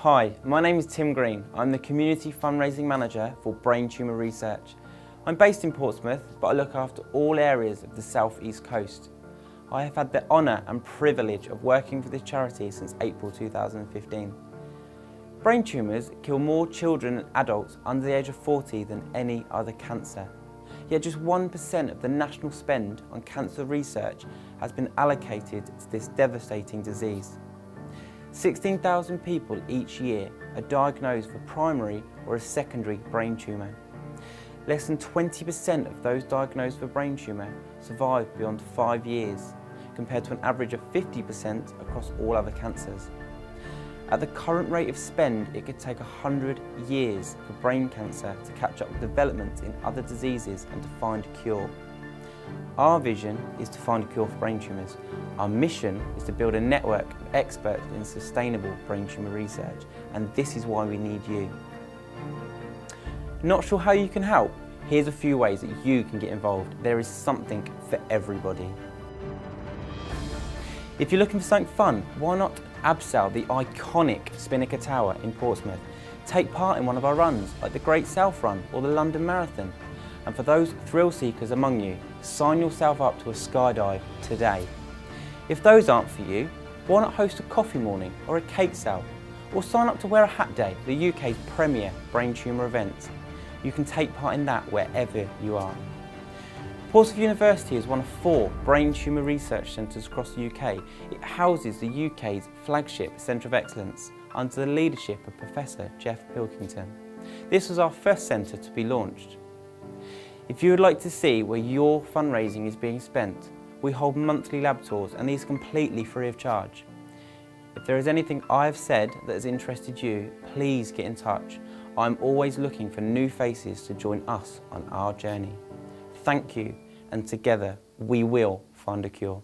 Hi, my name is Tim Green. I'm the Community Fundraising Manager for Brain Tumour Research. I'm based in Portsmouth, but I look after all areas of the South East Coast. I have had the honour and privilege of working for this charity since April 2015. Brain tumours kill more children and adults under the age of 40 than any other cancer. Yet just 1% of the national spend on cancer research has been allocated to this devastating disease. 16,000 people each year are diagnosed with primary or a secondary brain tumour. Less than 20% of those diagnosed with brain tumour survive beyond five years, compared to an average of 50% across all other cancers. At the current rate of spend, it could take 100 years for brain cancer to catch up with developments in other diseases and to find a cure. Our vision is to find a cure for brain tumours. Our mission is to build a network of experts in sustainable brain tumour research, and this is why we need you. Not sure how you can help? Here's a few ways that you can get involved. There is something for everybody. If you're looking for something fun, why not abseil the iconic Spinnaker Tower in Portsmouth? Take part in one of our runs, like the Great South Run or the London Marathon. And for those thrill seekers among you, sign yourself up to a skydive today. If those aren't for you, why not host a coffee morning or a cake sale? Or sign up to Wear a Hat Day, the UK's premier brain tumour event. You can take part in that wherever you are. Portsmouth University is one of four brain tumour research centres across the UK. It houses the UK's flagship Centre of Excellence under the leadership of Professor Geoff Pilkington. This was our first centre to be launched. If you would like to see where your fundraising is being spent, we hold monthly lab tours and these completely free of charge. If there is anything I have said that has interested you, please get in touch. I'm always looking for new faces to join us on our journey. Thank you, and together we will find a cure.